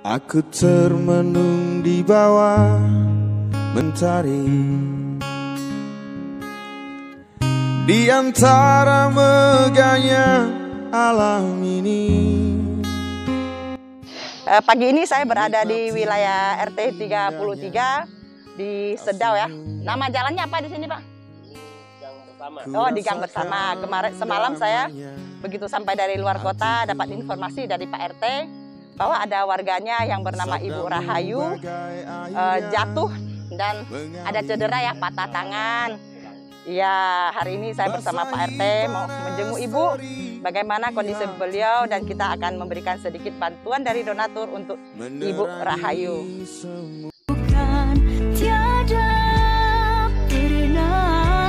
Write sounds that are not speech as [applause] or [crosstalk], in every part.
Aku termenung di bawah mentari. Di antara megahnya alam ini. Eh, pagi ini saya berada di wilayah RT 33 di Sedau ya. Nama jalannya apa di sini, Pak? Oh, di gang bersama. Kemarin semalam saya begitu sampai dari luar kota dapat informasi dari Pak RT bahwa ada warganya yang bernama Ibu Rahayu eh, jatuh dan ada cedera ya patah tangan. Ya, hari ini saya bersama Pak RT mau menjenguk Ibu bagaimana kondisi beliau dan kita akan memberikan sedikit bantuan dari donatur untuk Ibu Rahayu. Bukan tiada pernah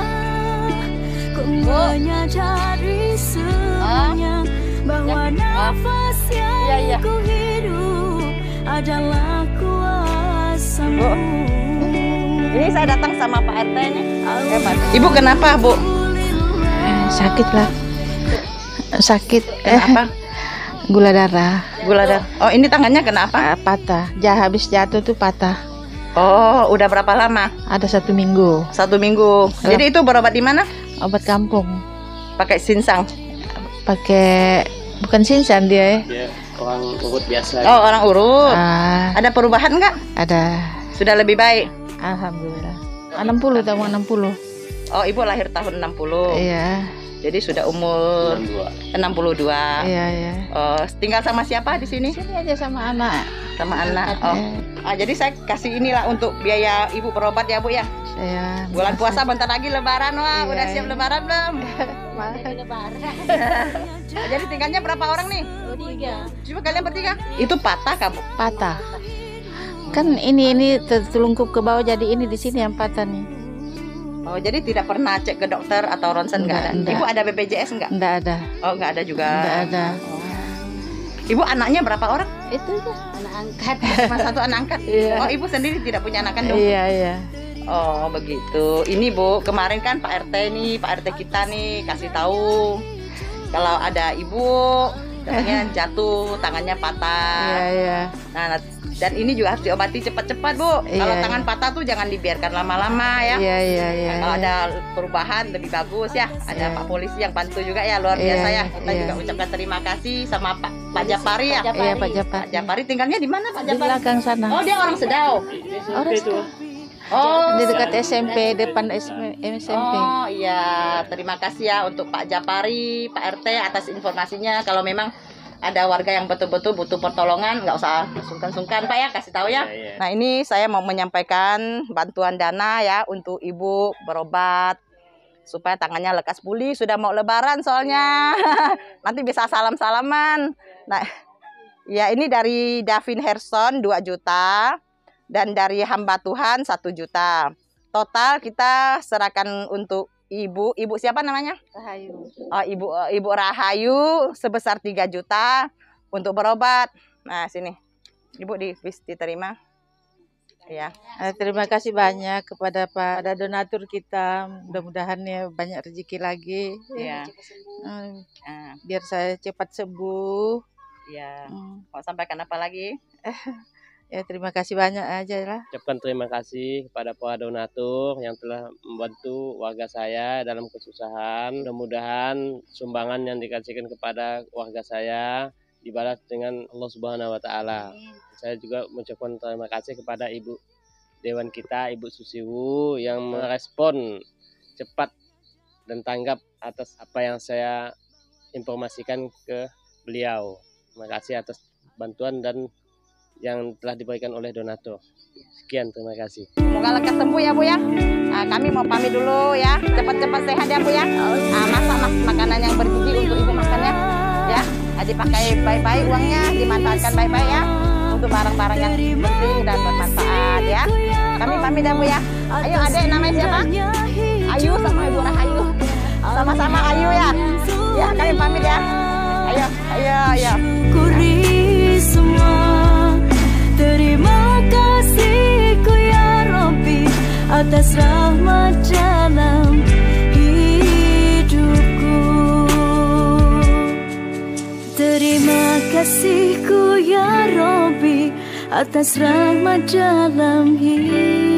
Ku menyadari semuanya Bahwa Ya. nafas yang Iya, iya. ku hidup Adalah kuasamu Ini saya datang sama Pak RT nih. Hebat. Ibu kenapa, Bu? Eh, sakit lah sakit eh Kenapa? gula darah Gula darah. Oh, ini tangannya kenapa? eh, patah jah habis jatuh tuh patah Oh, udah berapa lama? ada satu minggu Satu minggu. Jadi itu berobat di mana? obat kampung Pakai sinsang. pakai bukan sinsan dia ya dia orang urut biasa Oh, orang urut. ah, Ada perubahan nggak? ada Sudah lebih baik. alhamdulillah 60 tahun 60 Oh, ibu lahir tahun 60. iya Jadi sudah umur 62 62. iya iya Oh, tinggal sama siapa di sini? sini aja sama anak Sama anak. Oh. Ah, jadi saya kasih inilah untuk biaya ibu berobat ya, Bu ya. saya Bulan puasa bentar lagi lebaran wah. Iya, Udah siap iya. lebaran belum? [laughs] [laughs] jadi tinggalnya berapa orang nih? Cuma kalian bertiga? Itu patah kamu. patah kan ini ini tertelungkup ke bawah jadi ini di sini yang patah nih Oh, jadi tidak pernah cek ke dokter atau ronsen nggak ada? Enggak, enggak. Ibu ada BPJS nggak? enggak ada Oh, nggak ada juga. enggak ada Ibu anaknya berapa orang? Itu aja anak angkat Cuma satu anak angkat. [laughs] Iya. Oh, ibu sendiri tidak punya anak kandung? iya iya Oh, begitu. Ini Bu, kemarin kan Pak RT nih, Pak RT kita nih kasih tahu kalau ada ibu katanya jatuh, tangannya patah. iya iya Nah, dan ini juga harus diobati cepat-cepat, Bu. Iya, Kalau iya. tangan patah tuh jangan dibiarkan lama-lama ya. iya iya Nah, iya kalau iya. ada perubahan lebih bagus ya. Ada Iya. Pak Polisi yang bantu juga ya, luar Iya, biasa ya. iya, Kita iya. juga ucapkan terima kasih sama Pak Pak Japari ya. Iya Pak Japar. Pak Japari tinggalnya di mana Pak Di Japari? belakang sana. Oh, dia orang Sedau. Orang itu Oh, di dekat SMP, depan SM SMP. Oh iya, terima kasih ya untuk Pak Japari, Pak RT atas informasinya. Kalau memang ada warga yang betul-betul butuh pertolongan, nggak usah sungkan-sungkan Pak ya, kasih tahu ya. Iya, iya. Nah ini saya mau menyampaikan bantuan dana ya untuk ibu berobat supaya tangannya lekas pulih. Sudah mau lebaran soalnya, [laughs] nanti bisa salam-salaman. Nah, ya ini dari Davin Herson 2 juta dan dari hamba Tuhan 1 juta. Total kita serahkan untuk ibu, ibu siapa namanya? Rahayu. Oh, ibu ibu Rahayu sebesar 3 juta untuk berobat. Nah, sini. Ibu di bis diterima. Ya. Eh, terima kasih banyak kepada Pak ada donatur kita. Mudah-mudahan ya banyak rezeki lagi. Ya. Biar saya cepat sembuh. ya. Mau sampaikan apa lagi? Ya terima kasih banyak aja lah. ucapkan terima kasih kepada para donatur yang telah membantu warga saya dalam kesusahan. Mudah-mudahan sumbangan yang dikasihkan kepada warga saya dibalas dengan Allah Subhanahu wa taala. Saya juga mengucapkan terima kasih kepada ibu dewan kita ibu Susiwu yang merespon cepat dan tanggap atas apa yang saya informasikan ke beliau. Terima kasih atas bantuan dan yang telah diberikan oleh donatur. Sekian, terima kasih. Semoga lekas sembuh ya Bu ya. Nah, kami mau pamit dulu ya. Cepat-cepat sehat ya Bu ya. Nah, masak mas makanan yang bergizi untuk ibu makannya ya. Nah, dipakai baik-baik uangnya, dimanfaatkan baik-baik ya untuk barang-barang yang penting dan bermanfaat ya. Kami pamit ya Bu ya. Ayo adek namanya siapa? Ayu sama Ibu Rahayu. Sama-sama Ayu ya. Ya, kami pamit ya. Ayo, ayo, ayo. Atas rahmat dalam hidupku. Terima kasihku ya Rabbi atas rahmat dalam hidup